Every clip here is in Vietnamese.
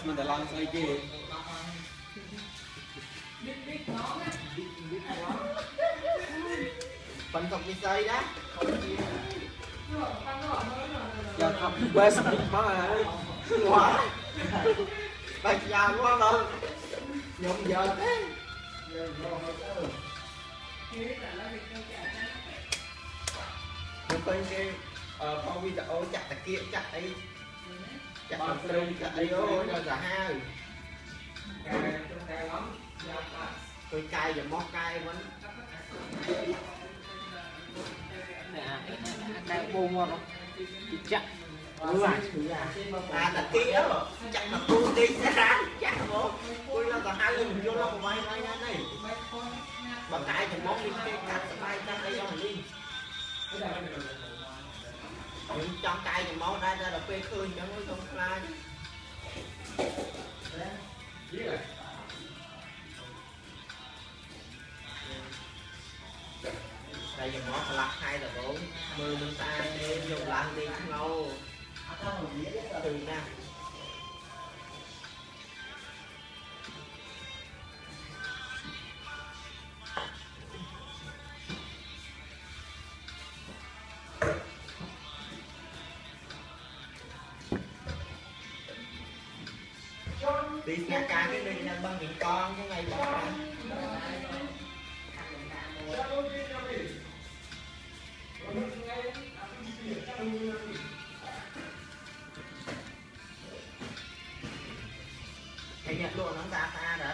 ស្មានតែឡើងស្អីគេបាន់កប់វិស័យណាយកថាបេសមកហើយវ៉ាបាច់យ៉ាងមកដល់ខ្ញុំយកទេយកមកទៅគេតែឡើយគេចាក់ទៅគេអឺផុសវីដេអូចាក់តាគៀកចាក់អី chặt tại kia chặt ấy chặt bằng sông chặt ấy ô cho cả hai tôi cay và móc cay vẫn đang buông ngon không chắc. Ừ à à tại kia đó. Chặt là tôi đi sẽ ra. Chặt bố tôi là cả hai người mình vô một vài vài ngày này. Bằng thì móc đi cái cắt bay cắt đây cho mình đi những trong cay thì máu ra ra là phê khơi cho nó không ra. Đây dùng máu lắc hai là bốn. Mười mình ta dùng lăn đi, không lâu. Từ nha đi xe ca cái đi đang băng những con cái ngày bỏ Thầy nhận luôn nó ra xa rồi.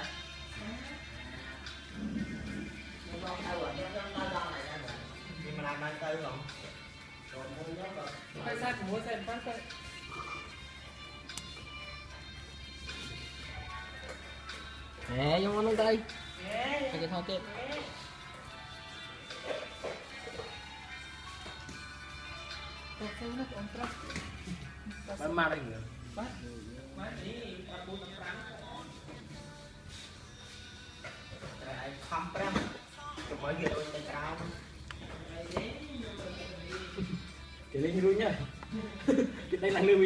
Nhưng mà làm ban tư không? phải sai cũng mua xem thôi nè trong món đây hay cái thao tiếp Bán ma đây nữa. Rồi không prem Rồi mới vừa đôi tay cao Cái lên luôn nhá. Cái đây là lưu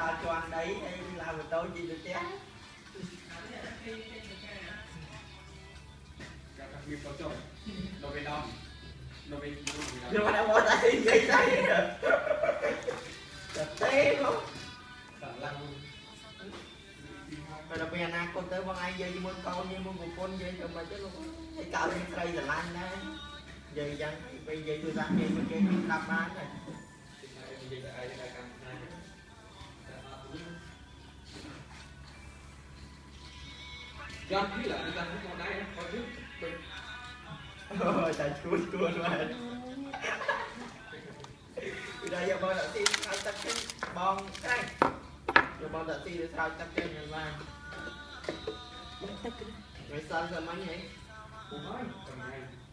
ដល់ជាន់ដីអីឡើងម៉ូតូជីទៅផ្ទះកាត់មានបោះចុះដល់ពេលដល់ដល់ពេលយកមកដល់តែនិយាយតែតែទេមកដល់ឡើងតែដល់ពេលអនាគតទៅបងឯងនិយាយជាមួយកូនជាមួយប្រពន្ធនិយាយទៅមិនទៅលោកឯងកោនេះស្រីស្រឡាញ់ដែរនិយាយយ៉ាងពេលនិយាយទូរស័ព្ទគេមិនគេស្ដាប់បានហើយនិយាយតែឯងតែកម្ម Jangan gila, kita mau naik, kau tuh. Oh, saya cuci tuan lah. Udah ya bang tak sih, saya tak sih, bang tak. Ya bang tak sih, saya tak sih memang. Tak. Mesal sama ni. Umai, sama ni.